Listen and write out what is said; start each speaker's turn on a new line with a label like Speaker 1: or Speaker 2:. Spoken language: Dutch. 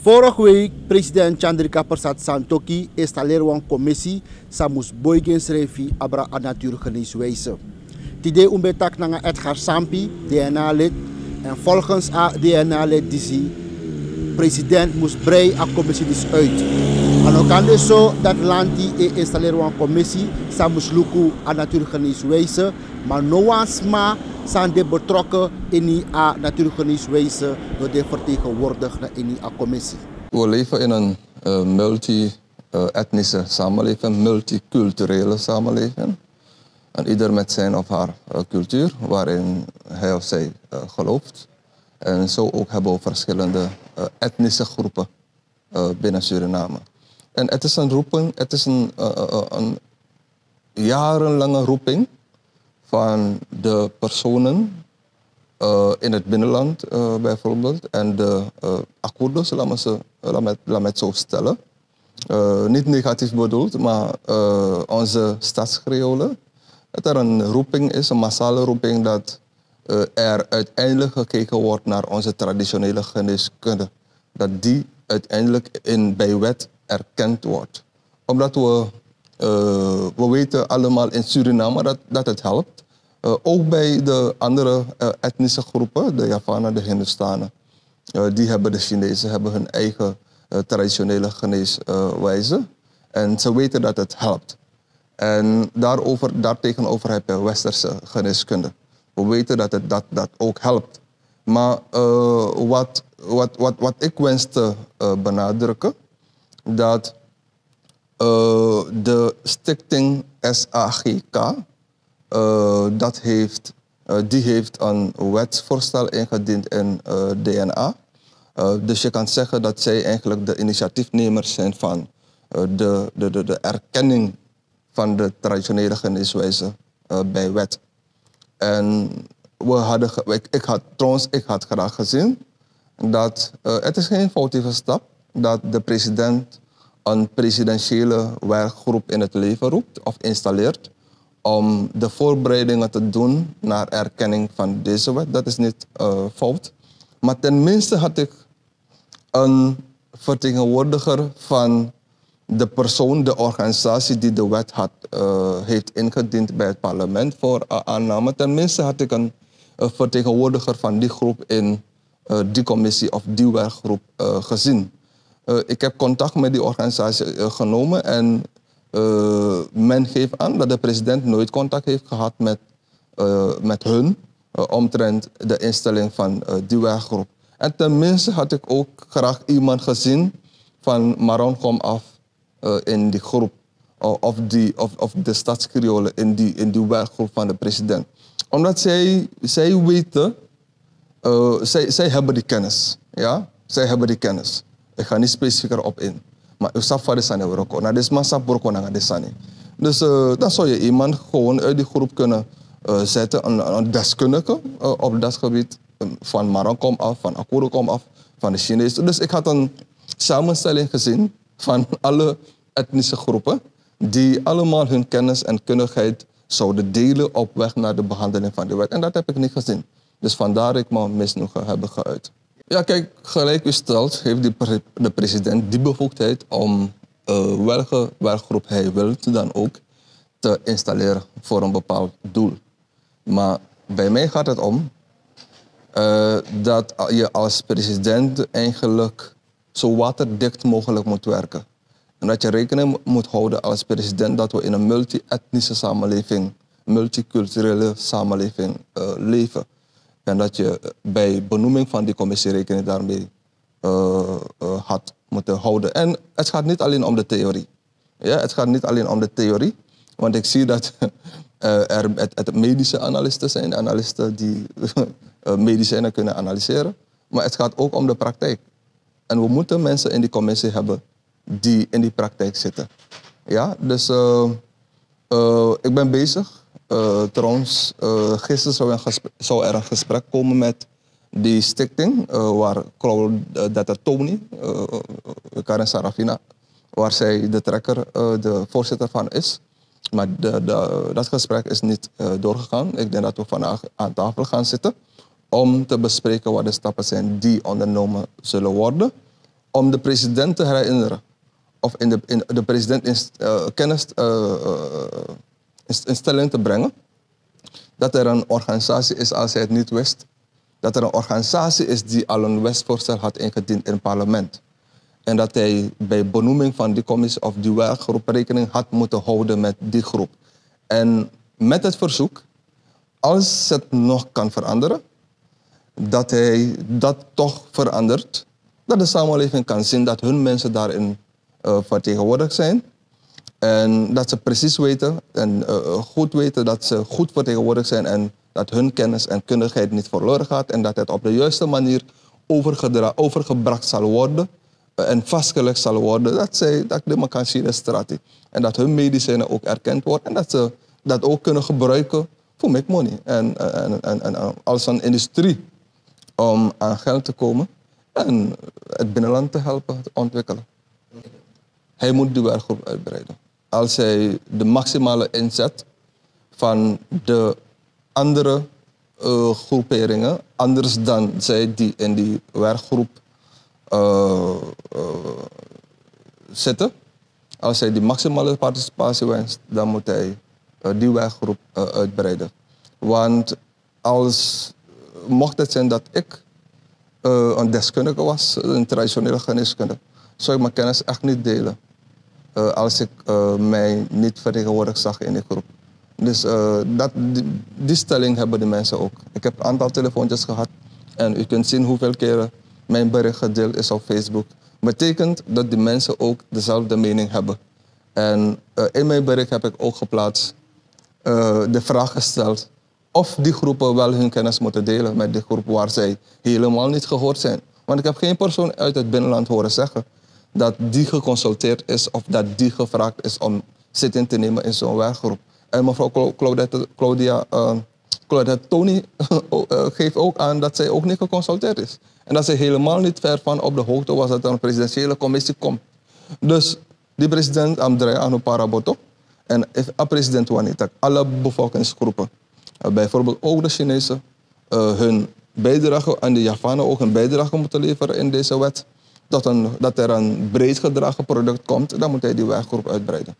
Speaker 1: Vorige week, president Chandrika Persat Santoki installeerde een commissie Samus Boygens Revi Abra a Natuurgeneeswijze. Tide umbetak nanga Edgar Sampi, DNA-lid, en volgens a DNA-lid DC, president moest brei a commissie dus uit. En ook kan dus zo dat lanti e installeren een commissie Samus Luku a Natuurgeneeswijze, maar no one zijn de betrokken in die natuurgeneeswijze door de vertegenwoordigd in die commissie.
Speaker 2: We leven in een uh, multi-etnische samenleving, multiculturele samenleving. En ieder met zijn of haar uh, cultuur waarin hij of zij gelooft. En zo ook hebben we verschillende etnische groepen binnen Suriname. En het is een roeping, het is een, een jarenlange roeping van de personen uh, in het binnenland uh, bijvoorbeeld en de uh, akkoorden, laat me, ze, laat het zo stellen. niet negatief bedoeld, maar onze stadscreolen. Dat er een roeping is, een massale roeping, dat er uiteindelijk gekeken wordt naar onze traditionele geneeskunde. Dat die uiteindelijk in, bij wet erkend wordt. Omdat we we weten allemaal in Suriname dat, dat het helpt. Uh, ook bij de andere uh, etnische groepen, de Javanen, de Hindustanen, die hebben de Chinezen hebben hun eigen traditionele geneeswijze. en ze weten dat het helpt. En daarover, daartegenover heb je westerse geneeskunde. We weten dat het dat, dat ook helpt. Maar wat, wat, wat, wat ik wens te benadrukken, dat uh, de stichting SAGK, eh, dat heeft, uh, die heeft een wetsvoorstel ingediend in DNA. dus je kan zeggen dat zij eigenlijk de initiatiefnemers zijn van de, de, de, de erkenning van de traditionele geneeswijze bij wet. En we hadden, ik, ik, had, trouwens, ik had graag gezien dat het is geen foutieve stap dat de president een presidentiële werkgroep in het leven roept of installeert om de voorbereidingen te doen naar erkenning van deze wet. Dat is niet uh, fout. Maar tenminste had ik een vertegenwoordiger van de persoon, de organisatie die de wet had, uh, heeft ingediend bij het parlement voor aanname. Tenminste had ik een vertegenwoordiger van die groep in die commissie of die werkgroep gezien. Uh, ik heb contact met die organisatie uh, genomen en uh, men geeft aan dat de president nooit contact heeft gehad met, met hun omtrent de instelling van die werkgroep. En tenminste had ik ook graag iemand gezien van Maron kom af in die groep. of, die, of, of de stadskriolen in die, in die werkgroep van de president. Omdat zij, zij weten, zij, zij hebben die kennis. Ja? Zij hebben die kennis. Ik ga niet specifiek erop in. Maar u staat voor de sani werken. Nou, dus massa borko naar de sani. Dus uh, dan zou je iemand gewoon uit die groep kunnen uh, zetten, een, een deskundige uh, op dat gebied. Van Marokko af, van Akuro af, van de Chinezen. Dus ik had een samenstelling gezien van alle etnische groepen, die allemaal hun kennis en kundigheid zouden delen op weg naar de behandeling van de wet. En dat heb ik niet gezien. Dus vandaar ik me misnoegen hebben geuit. Ja, kijk, gelijk u stelt, heeft de president die bevoegdheid om uh, welke werkgroep hij wil dan ook te installeren voor een bepaald doel. Maar bij mij gaat het om uh, dat je als president eigenlijk zo waterdicht mogelijk moet werken. En dat je rekening moet houden als president dat we in een multi-etnische samenleving, multiculturele samenleving uh, leven. En dat je bij benoeming van die commissie rekening daarmee uh, uh, had moeten houden. En het gaat niet alleen om de theorie. Ja, het gaat niet alleen om de theorie. Want ik zie dat er het, het, medische analisten zijn, analisten die medicijnen kunnen analyseren. Maar het gaat ook om de praktijk. En we moeten mensen in die commissie hebben die in die praktijk zitten. Ja, dus ik ben bezig uh, trouwens, uh, gisteren zou, zou, er een gesprek komen met die stichting, uh, waar Cloud Data Tony, Karen Sarafina, waar zij de trekker, de voorzitter van is. Maar dat gesprek is niet doorgegaan. Ik denk dat we vandaag aan tafel gaan zitten om te bespreken wat de stappen zijn die ondernomen zullen worden om de president te herinneren, of in de, in de president in, kennis in, in stelling te brengen, dat er een organisatie is als hij het niet wist, dat er een organisatie is die al een wetsvoorstel had ingediend in het parlement. En dat hij bij benoeming van die commissie of die werkgroep rekening had moeten houden met die groep. En met het verzoek, als het nog kan veranderen, dat hij dat toch verandert. Dat de samenleving kan zien dat hun mensen daarin uh, vertegenwoordigd zijn. En dat ze precies weten en uh, goed weten dat ze goed vertegenwoordigd zijn en dat hun kennis en kundigheid niet verloren gaat en dat het op de juiste manier overgebracht zal worden uh, en vastgelegd zal worden dat, zij, dat de Makansine en dat hun medicijnen ook erkend worden en dat ze dat ook kunnen gebruiken voor make money en, en, en, en als een industrie om aan geld te komen en het binnenland te helpen te ontwikkelen. Hij moet de werkgroep uitbreiden. Als hij de maximale inzet van de andere uh, groeperingen, anders dan zij die in die werkgroep uh, uh, zitten, als hij die maximale participatie wenst, dan moet hij die werkgroep uitbreiden. Want als mocht het zijn dat ik een deskundige was, een traditionele geneeskunde, zou ik mijn kennis echt niet delen. Uh, als ik uh, mij niet vertegenwoordigd zag in die groep. Dus dat, die, die, stelling hebben de mensen ook. Ik heb een aantal telefoontjes gehad en u kunt zien hoeveel keren mijn bericht gedeeld is op Facebook. Betekent dat die mensen ook dezelfde mening hebben. En in mijn bericht heb ik ook geplaatst de vraag gesteld of die groepen wel hun kennis moeten delen met de groep waar zij helemaal niet gehoord zijn. Want ik heb geen persoon uit het binnenland horen zeggen dat die geconsulteerd is of dat die gevraagd is om zitting te nemen in zo'n werkgroep. En mevrouw Claudette, Claudia, uh, Claudette Tony uh, geeft ook aan dat zij ook niet geconsulteerd is. En dat zij helemaal niet ver van op de hoogte was dat er een presidentiële commissie komt. Dus die president André Anu Paraboto en president Wanita, alle bevolkingsgroepen uh, bijvoorbeeld ook de Chinezen hun bijdrage aan de Javanen ook een bijdrage moeten leveren in deze wet. Dat, dat er een breed gedragen product komt, dan moet hij die werkgroep uitbreiden.